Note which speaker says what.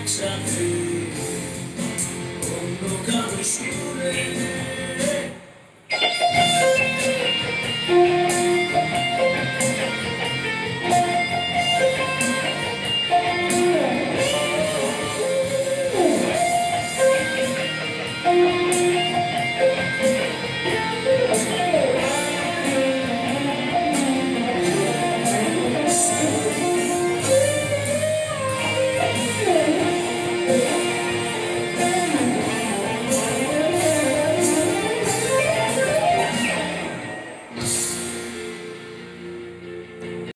Speaker 1: Acceptez, on nous carré sur les